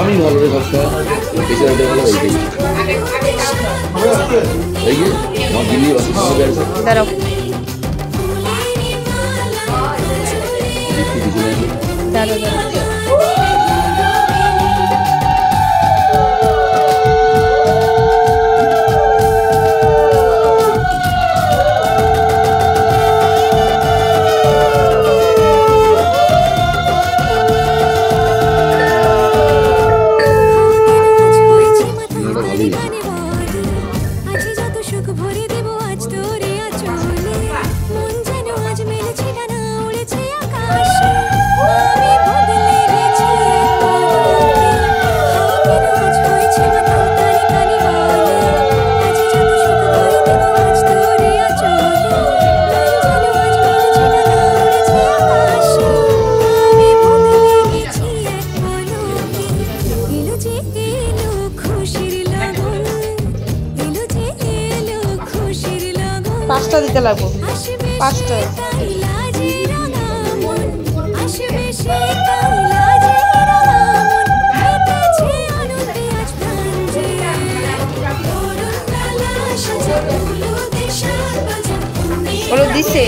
আমি ভালো কথা পেছনে ভালো হয়েছে এই যে আমার দিল্লি দাঁড়াও পাঁচটা দিতে লাগবো। পাঁচটা। ওগুলো দিছে।